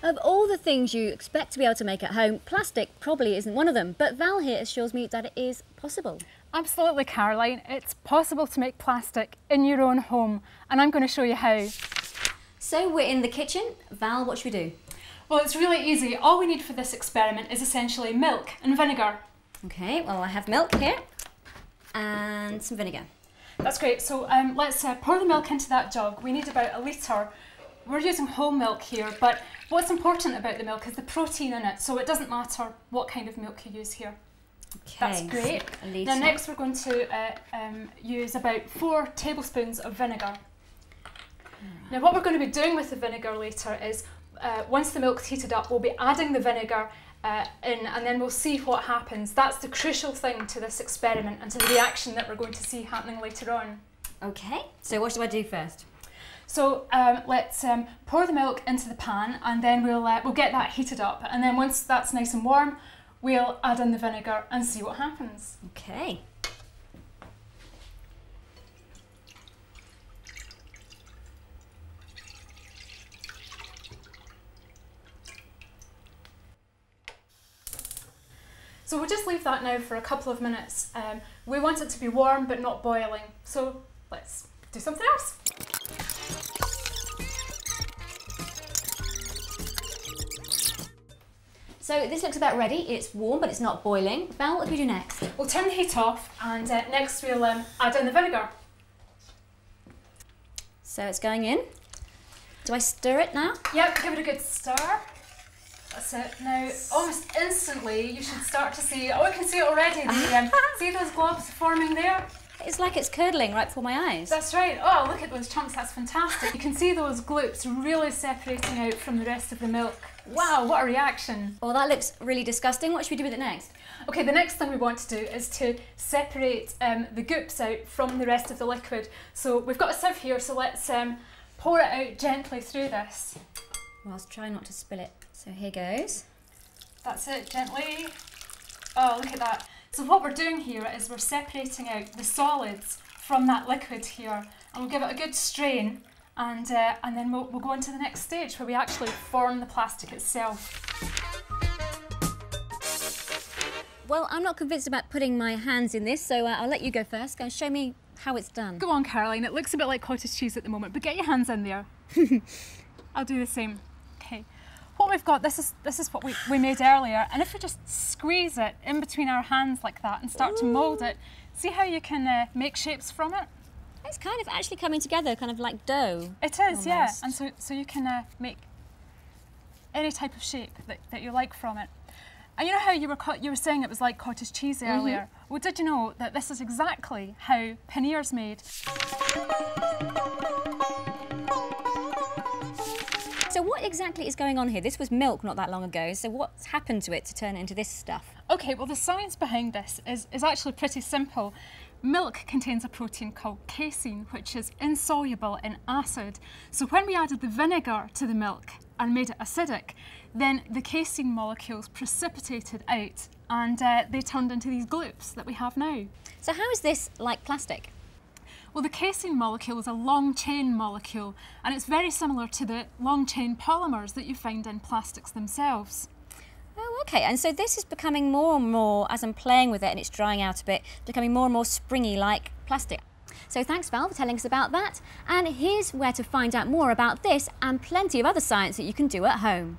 Of all the things you expect to be able to make at home, plastic probably isn't one of them, but Val here assures me that it is possible. Absolutely, Caroline. It's possible to make plastic in your own home, and I'm going to show you how. So we're in the kitchen. Val, what should we do? Well, it's really easy. All we need for this experiment is essentially milk and vinegar. Okay, well, I have milk here and some vinegar. That's great. So um, let's uh, pour the milk into that jug. We need about a litre. We're using whole milk here, but what's important about the milk is the protein in it, so it doesn't matter what kind of milk you use here. Okay, That's great. so Now next we're going to uh, um, use about four tablespoons of vinegar. Now what we're going to be doing with the vinegar later is uh, once the milk's heated up we'll be adding the vinegar uh, in and then we'll see what happens. That's the crucial thing to this experiment and to the reaction that we're going to see happening later on. Okay, so what should I do first? So um, let's um, pour the milk into the pan and then we'll, uh, we'll get that heated up and then once that's nice and warm we'll add in the vinegar and see what happens. Okay. So we'll just leave that now for a couple of minutes. Um, we want it to be warm but not boiling. So let's do something else. So this looks about ready. It's warm, but it's not boiling. Val, what do we do next? We'll turn the heat off and uh, next we'll um, add in the vinegar. So it's going in. Do I stir it now? Yep, give it a good stir. That's it. Now, almost instantly, you should start to see. Oh, I can see it already. The, um, see those globs forming there? It's like it's curdling right before my eyes. That's right. Oh, look at those chunks. That's fantastic. You can see those gloops really separating out from the rest of the milk. Wow, what a reaction. Well, that looks really disgusting. What should we do with it next? Okay, the next thing we want to do is to separate um, the goops out from the rest of the liquid. So we've got a sieve here, so let's um, pour it out gently through this. Whilst try not to spill it. So here goes. That's it, gently. Oh, look at that. So what we're doing here is we're separating out the solids from that liquid here, and we'll give it a good strain, and uh, and then we'll, we'll go on to the next stage where we actually form the plastic itself. Well, I'm not convinced about putting my hands in this, so uh, I'll let you go first. Go and show me how it's done. Go on, Caroline. It looks a bit like cottage cheese at the moment, but get your hands in there. I'll do the same. What we've got, this is this is what we, we made earlier, and if we just squeeze it in between our hands like that and start to mould it, see how you can uh, make shapes from it? It's kind of actually coming together, kind of like dough. It is, yeah. And so, so you can uh, make any type of shape that, that you like from it. And you know how you were you were saying it was like cottage cheese earlier? Well, did you know that this is exactly how paneer's made? So what exactly is going on here? This was milk not that long ago, so what's happened to it to turn it into this stuff? Okay, well, the science behind this is, is actually pretty simple. Milk contains a protein called casein, which is insoluble in acid. So when we added the vinegar to the milk and made it acidic, then the casein molecules precipitated out and uh, they turned into these gloops that we have now. So how is this like plastic? Well, the casein molecule is a long chain molecule, and it's very similar to the long chain polymers that you find in plastics themselves. Oh, okay. And so this is becoming more and more, as I'm playing with it and it's drying out a bit, becoming more and more springy like plastic. So thanks, Val, for telling us about that. And here's where to find out more about this and plenty of other science that you can do at home.